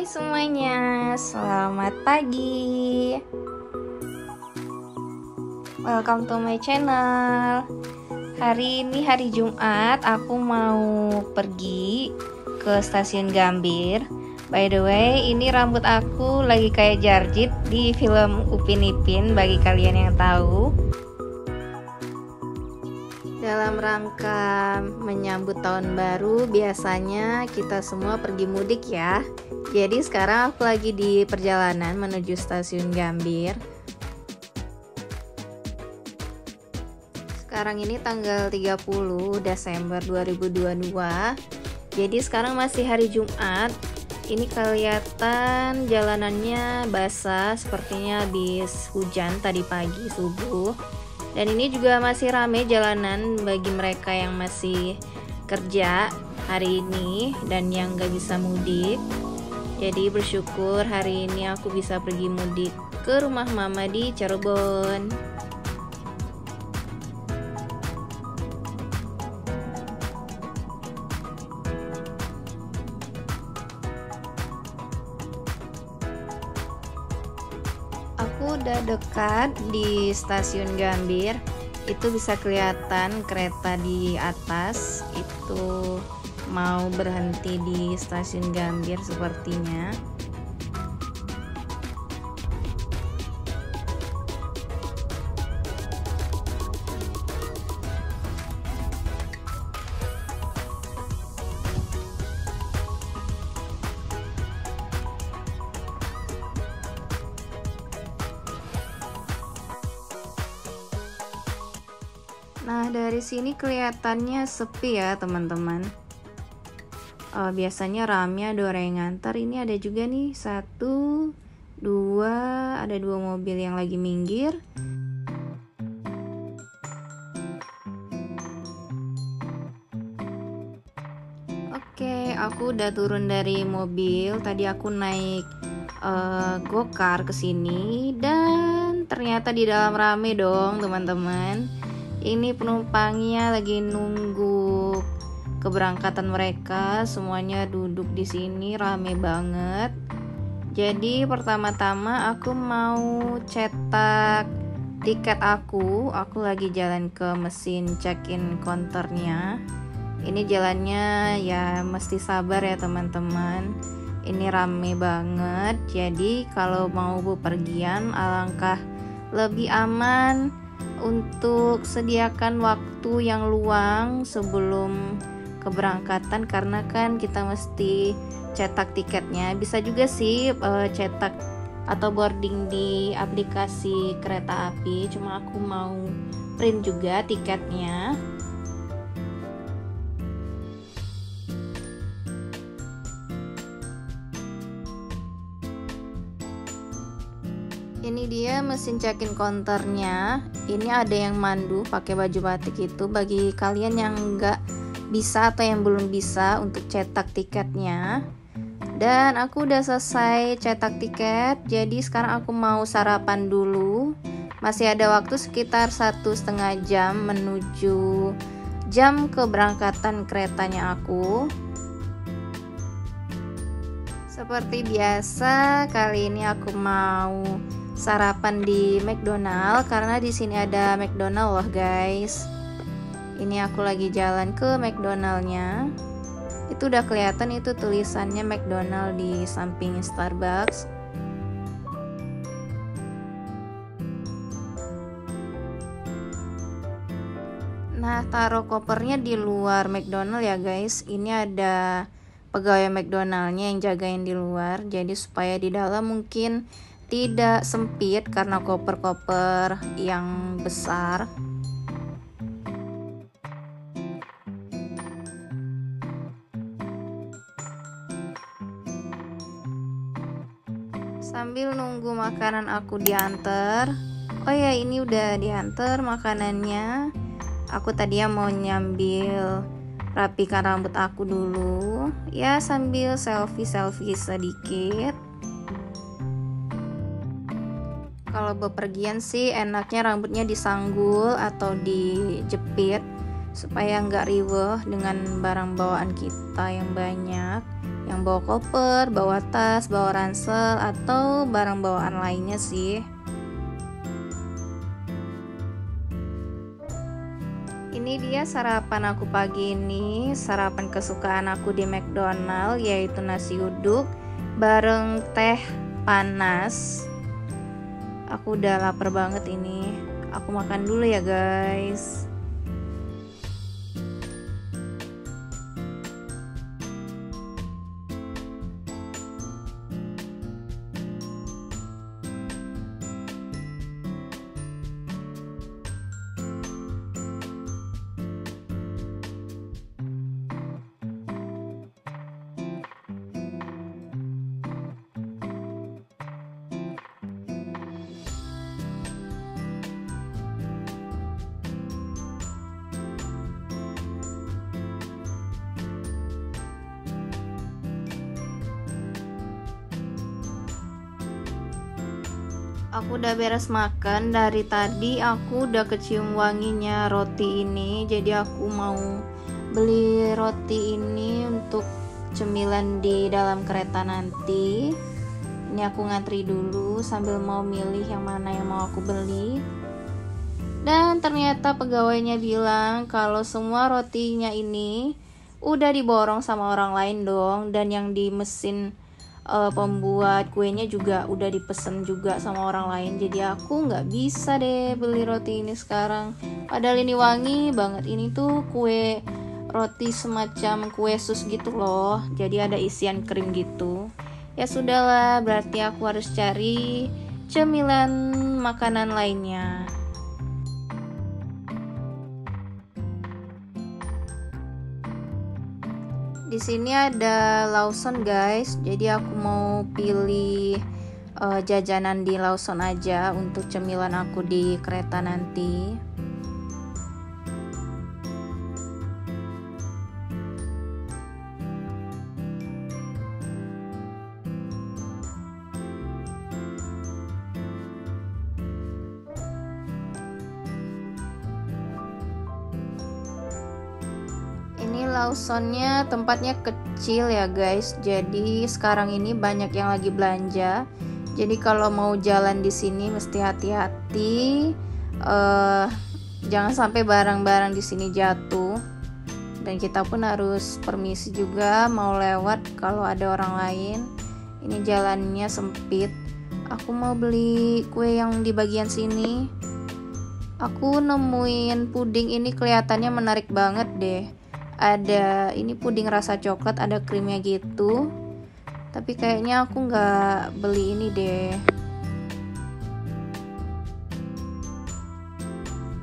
Hai semuanya, selamat pagi. Welcome to my channel. Hari ini hari Jumat, aku mau pergi ke stasiun Gambir. By the way, ini rambut aku lagi kayak Jarjit di film Upin Ipin bagi kalian yang tahu. Rangka menyambut tahun baru, biasanya kita semua pergi mudik ya. Jadi sekarang aku lagi di perjalanan menuju stasiun Gambir. Sekarang ini tanggal 30 Desember 2022. Jadi sekarang masih hari Jumat. Ini kelihatan jalanannya basah sepertinya habis hujan tadi pagi subuh. Dan ini juga masih rame jalanan bagi mereka yang masih kerja hari ini dan yang gak bisa mudik. Jadi bersyukur hari ini aku bisa pergi mudik ke rumah mama di Cirebon. Aku udah dekat di stasiun Gambir. Itu bisa kelihatan kereta di atas itu mau berhenti di stasiun Gambir sepertinya. Nah, dari sini kelihatannya sepi ya, teman-teman uh, biasanya ramnya yang ngantar ini ada juga nih satu dua ada dua mobil yang lagi minggir Oke, aku udah turun dari mobil. Tadi aku naik uh, gokar ke sini dan ternyata di dalam rame dong, teman-teman. Ini penumpangnya lagi nunggu keberangkatan mereka. Semuanya duduk di sini rame banget. Jadi pertama-tama aku mau cetak tiket aku. Aku lagi jalan ke mesin check-in counternya. Ini jalannya ya mesti sabar ya teman-teman. Ini rame banget. Jadi kalau mau bepergian alangkah lebih aman untuk sediakan waktu yang luang sebelum keberangkatan karena kan kita mesti cetak tiketnya. Bisa juga sih uh, cetak atau boarding di aplikasi kereta api cuma aku mau print juga tiketnya mesin check-in counternya ini ada yang mandu pakai baju batik itu. Bagi kalian yang enggak bisa atau yang belum bisa untuk cetak tiketnya. Dan aku udah selesai cetak tiket jadi sekarang aku mau sarapan dulu. Masih ada waktu sekitar satu setengah jam menuju jam keberangkatan keretanya aku. Seperti biasa kali ini aku mau sarapan di McDonald karena di sini ada McDonald loh guys. Ini aku lagi jalan ke McDonaldnya. Itu udah kelihatan itu tulisannya McDonald di samping Starbucks. Nah, taruh kopernya di luar McDonald ya, guys. Ini ada pegawai McDonaldnya yang jagain di luar, jadi supaya di dalam mungkin tidak sempit karena koper-koper yang besar. sambil nunggu makanan aku diantar. Oh ya ini udah diantar makanannya. Aku tadi ya mau nyambil rapikan rambut aku dulu. Ya sambil selfie selfie sedikit kalau bepergian sih enaknya rambutnya disanggul atau dijepit supaya nggak riweh dengan barang bawaan kita yang banyak yang bawa koper, bawa tas, bawa ransel atau barang bawaan lainnya sih. Ini dia sarapan aku pagi ini, sarapan kesukaan aku di McDonald yaitu nasi uduk bareng teh panas. Aku udah lapar banget ini. Aku makan dulu ya, guys. Aku udah beres makan. Dari tadi aku udah kecium wanginya roti ini. Jadi aku mau beli roti ini untuk cemilan di dalam kereta nanti. Ini aku ngantri dulu sambil mau milih yang mana yang mau aku beli. Dan ternyata pegawainya bilang kalau semua rotinya ini udah diborong sama orang lain dong. Dan yang di mesin uh, pembuat kuenya juga udah dipesen juga sama orang lain. Jadi aku nggak bisa deh beli roti ini sekarang. Padahal ini wangi banget. Ini tuh kue roti semacam kue sus gitu loh. Jadi ada isian krim gitu. Ya sudahlah berarti aku harus cari cemilan makanan lainnya di sini ada Lawson guys. Jadi aku mau pilih uh, jajanan di Lawson aja untuk cemilan aku di kereta nanti Lawsonnya tempatnya kecil ya guys. Jadi sekarang ini banyak yang lagi belanja. Jadi kalau mau jalan di sini mesti hati-hati. Uh, jangan sampai barang-barang di sini jatuh. Dan kita pun harus permisi juga mau lewat kalau ada orang lain. Ini jalannya sempit. Aku mau beli kue yang di bagian sini. Aku nemuin puding ini kelihatannya menarik banget deh ada ini puding rasa coklat ada krimnya gitu. Tapi kayaknya aku nggak beli ini deh.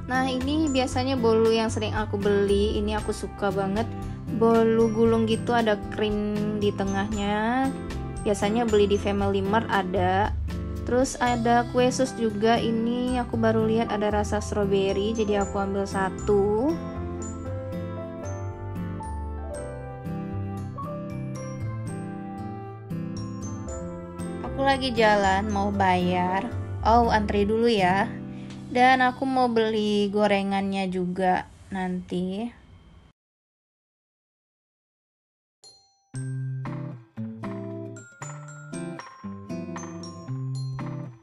Nah ini biasanya bolu yang sering aku beli. Ini aku suka banget. Bolu gulung gitu ada krim di tengahnya. Biasanya beli di Family Mart ada. Terus ada kue sus juga. Ini aku baru lihat ada rasa strawberry jadi aku ambil satu lagi jalan mau bayar. Oh, antri dulu ya. Dan aku mau beli gorengannya juga nanti.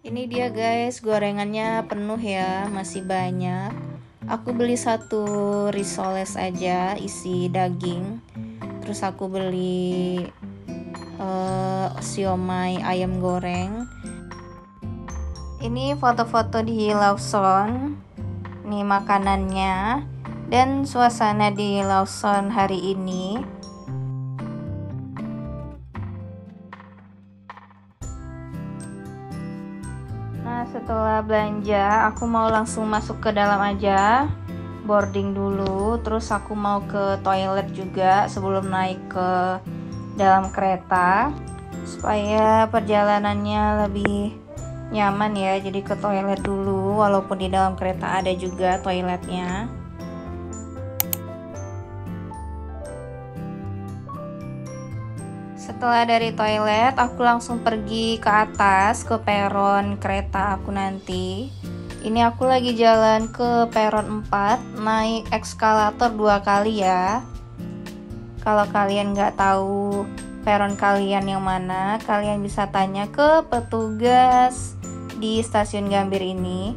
Ini dia guys, gorengannya penuh ya, masih banyak. Aku beli satu risoles aja isi daging. Terus aku beli uh, siomay ayam goreng. Ini foto-foto di Lawson ini makanannya. Dan suasana di Lawson hari ini. Nah setelah belanja aku mau langsung masuk ke dalam aja. Boarding dulu. Terus aku mau ke toilet juga sebelum naik ke dalam kereta supaya perjalanannya lebih nyaman ya. Jadi ke toilet dulu walaupun di dalam kereta ada juga toiletnya. Setelah dari toilet aku langsung pergi ke atas ke peron kereta aku nanti. Ini aku lagi jalan ke peron 4 naik eskalator dua kali ya kalau kalian nggak tahu peron kalian yang mana, kalian bisa tanya ke petugas di stasiun Gambir ini.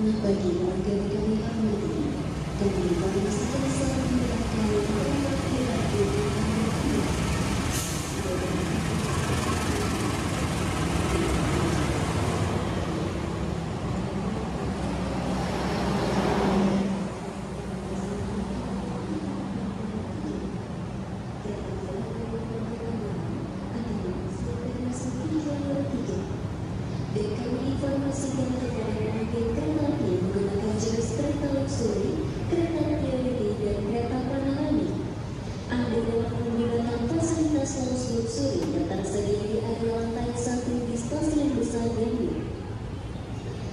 Bagi warga negara hormati dan informasi dasar menggunakan dan kami informasikan kepada penerbit kereta api menggunakan jenis kereta luxury, kereta priority dan kereta panahangi. Anda dapat menggunakan fasilitas lounge luxury yang tersedia di area lantai satu di stasiun besar Gambir.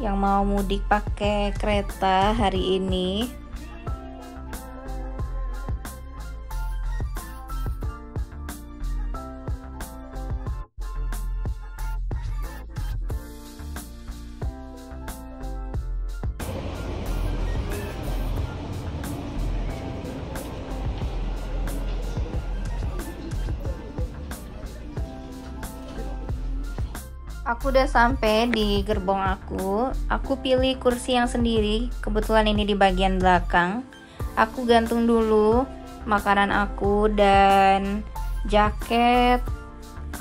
Yang mau mudik pakai kereta hari ini. Aku udah sampai di gerbong aku. Aku pilih kursi yang sendiri. Kebetulan ini di bagian belakang. Aku gantung dulu makanan aku dan jaket.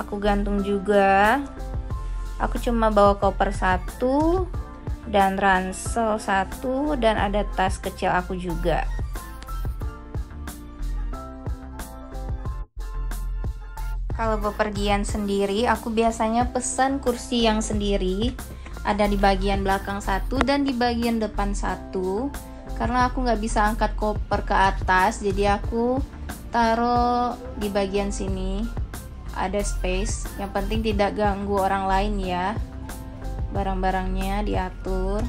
Aku gantung juga. Aku cuma bawa koper satu dan ransel satu dan ada tas kecil aku juga. Kalau bepergian sendiri, aku biasanya pesan kursi yang sendiri. Ada di bagian belakang satu dan di bagian depan satu. Karena aku nggak bisa angkat koper ke atas jadi aku taruh di bagian sini. Ada space. Yang penting tidak ganggu orang lain ya. Barang-barangnya diatur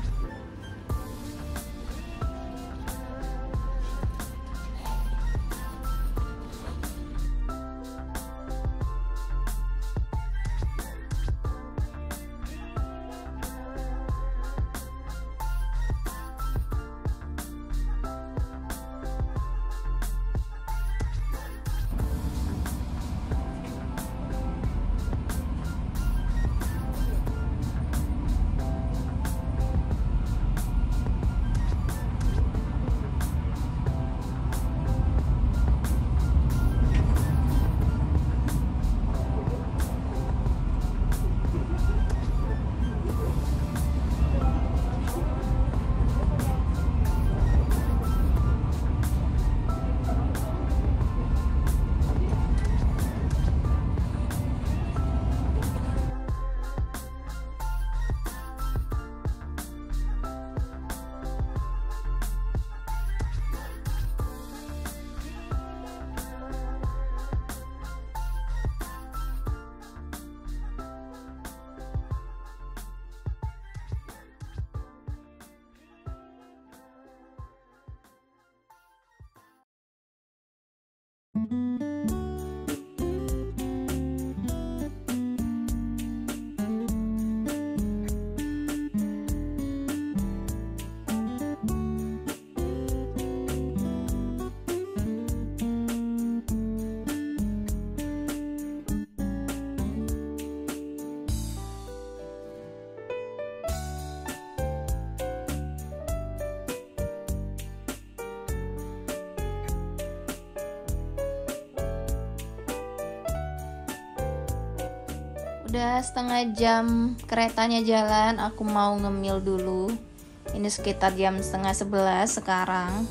Udah setengah jam keretanya jalan, aku mau ngemil dulu. Ini sekitar jam setengah sebelas sekarang.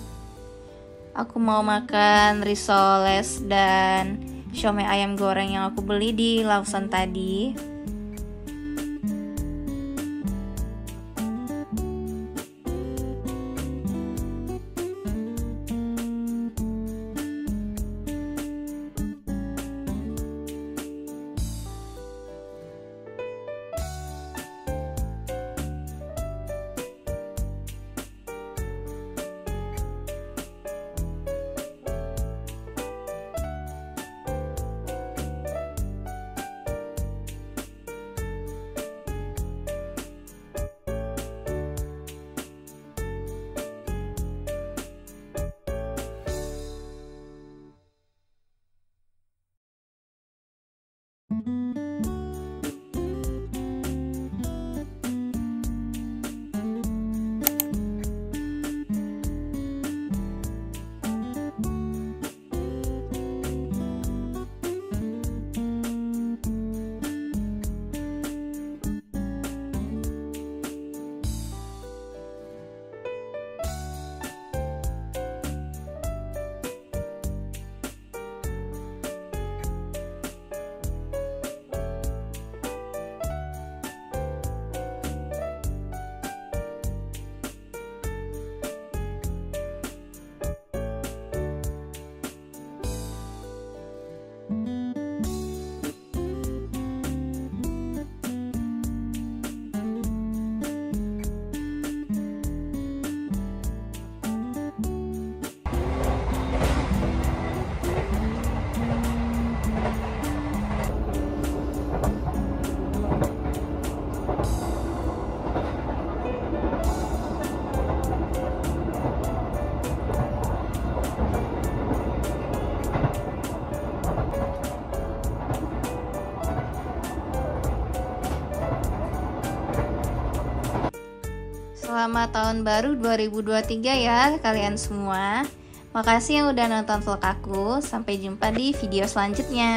Aku mau makan risoles dan siomay ayam goreng yang aku beli di Lawson tadi. Tahun baru 2023 ya kalian semua. Makasih yang udah nonton vlog aku. Sampai jumpa di video selanjutnya.